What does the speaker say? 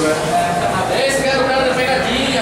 né? Esse cara é o cara da pegadinha.